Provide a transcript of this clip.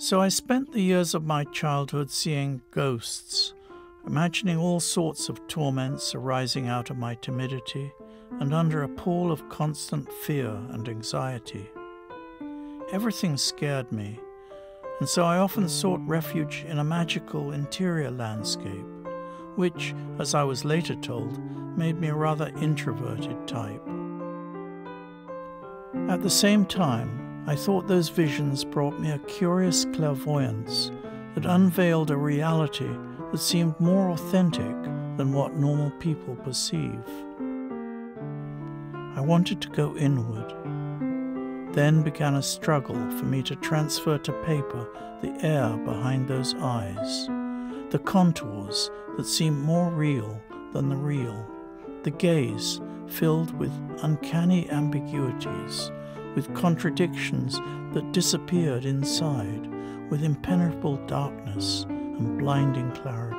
So I spent the years of my childhood seeing ghosts, imagining all sorts of torments arising out of my timidity and under a pall of constant fear and anxiety. Everything scared me, and so I often sought refuge in a magical interior landscape, which, as I was later told, made me a rather introverted type. At the same time, I thought those visions brought me a curious clairvoyance that unveiled a reality that seemed more authentic than what normal people perceive. I wanted to go inward. Then began a struggle for me to transfer to paper the air behind those eyes, the contours that seemed more real than the real, the gaze filled with uncanny ambiguities, with contradictions that disappeared inside, with impenetrable darkness and blinding clarity.